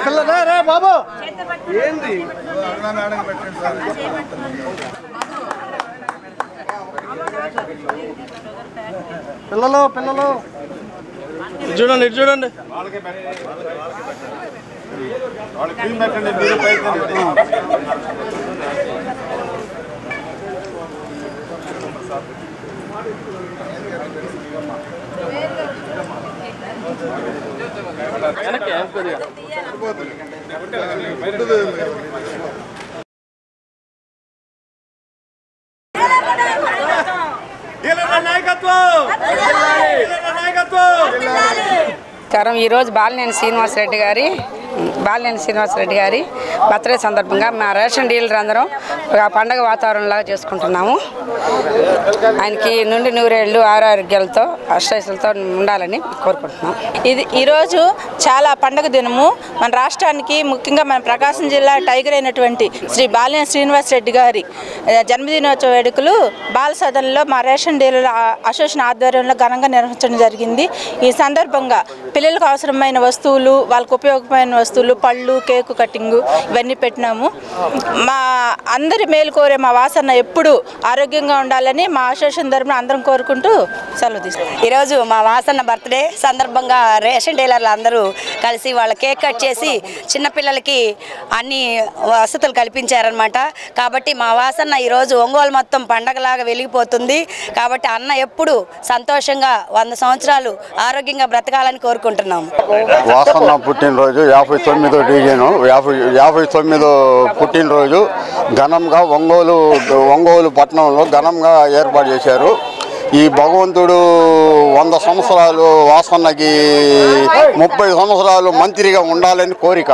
పిల్లలే రే బాబు ఏంది పిల్లలు. పిల్లలు ఇటు చూడండి ఇటు చూడండి వెనక్కి కరం ఈరోజు బాలినేని శ్రీనివాసరెడ్డి గారి బాలినేని శ్రీనివాసరెడ్డి గారి బర్త్డే సందర్భంగా మా రేషన్ డీలర్ అందరం ఒక పండగ వాతావరణంలాగా చేసుకుంటున్నాము. ఆయనకి నుండి నూరేళ్ళు ఆరోగ్యాలతో అష్టైసులతో ఉండాలని కోరుకుంటున్నాం. ఇది ఈరోజు చాలా పండగ దినము. మన రాష్ట్రానికి ముఖ్యంగా మన ప్రకాశం జిల్లా టైగర్ అయినటువంటి శ్రీ బాలినేని శ్రీనివాస్ రెడ్డి గారి జన్మదినోత్సవ వేడుకలు బాల సదన్లో మా రేషన్ డీలర్ అసోసియేషన్ ఆధ్వర్యంలో ఘనంగా నిర్వహించడం జరిగింది. ఈ సందర్భంగా పిల్లలకు అవసరమైన వస్తువులు వాళ్ళకు ఉపయోగమైన వస్తువులు పళ్ళు కేకు కటింగు ఇవన్నీ పెట్టినాము. మా అందరి మేలు కోరే మా వాసన ఎప్పుడు ఆరోగ్యంగా ఉండాలని మా అసోసియేషన్ తరపున అందరం కోరుకుంటూ సెలవు తీసుకున్నాం ఈరోజు మా వాసన్న బర్త్డే సందర్భంగా రేషన్ డీలర్లు అందరూ కలిసి వాళ్ళ కేక్ కట్ చేసి చిన్నపిల్లలకి అన్ని వసతులు కల్పించారనమాట కాబట్టి మా వాసన్న ఈరోజు ఒంగోలు మొత్తం పండగలాగా వెలిగిపోతుంది. కాబట్టి అన్న ఎప్పుడు సంతోషంగా వంద సంవత్సరాలు ఆరోగ్యంగా బ్రతకాలని కోరుకుంటున్నాం వాసన్న పుట్టినరోజు యాభై తొమ్మిదో డివిజను యాభై యాభై తొమ్మిదో పుట్టినరోజు ఘనంగా ఒంగోలు ఒంగోలు పట్టణంలో ఘనంగా ఏర్పాటు చేశారు. ఈ భగవంతుడు వంద సంవత్సరాలు వాసన్నకి ముప్పై సంవత్సరాలు మంత్రిగా ఉండాలని కోరిక.